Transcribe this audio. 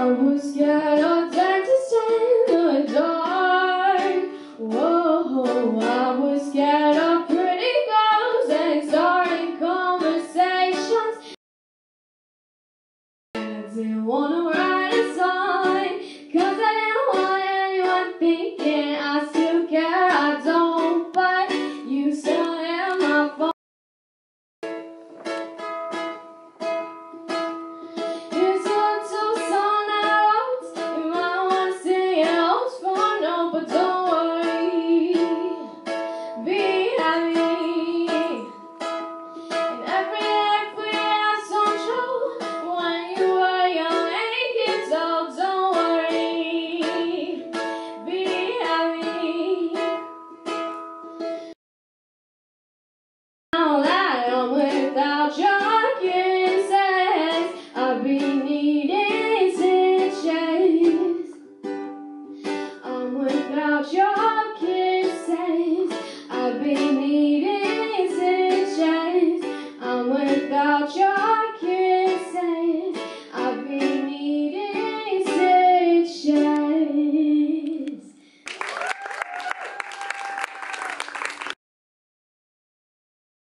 I was scared of dentists in the dark. Whoa, I was scared of pretty girls and starting conversations. I didn't wanna write a song, cause I didn't want anyone thinking Happy. about your